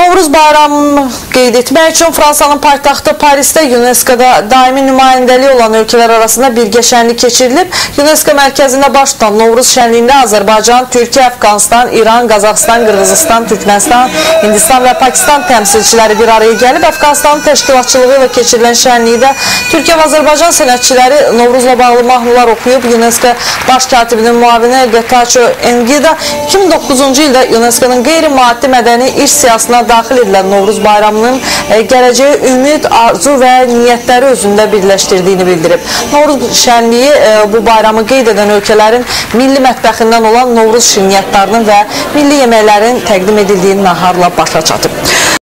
go Novruz bayramını qeyd etmək üçün Fransanın paytaxtı Parisdə UNESCO-da daimi nümayəndəliyi olan ölkələr arasında birgə şənlik keçirilib. UNESCO mərkəzində baş tutan Novruz şənliyində Azərbaycan, Türkiyə, Əfqanistan, İran, Qazaxstan, Qırğızistan, Türkmənistan, Hindistan və Pakistan təmsilçiləri bir araya gəlib. Əfqanistanın təşkilatçılığı ilə keçirilən şənlikdə Türkiyə və Azərbaycan sənətçiləri Novruzla bağlı mahnılar oxuyub. UNESCO baş katibinin müavini Getacho Engida 2009-cu ildə UNESCO-nun qeyri-maddi mədəni irs siyasına daxil edilən Novruz bayramının e, gələcəyə ümid, arzu və niyyətləri özündə birləşdirdiyini bildirib. Novruz şənliyi e, bu bayramı qeyd edən ölkələrin milli mətbəxindən olan Novruz şirniyyatlarının və milli yeməklərin təqdim edildiyi naharla başa çatıb.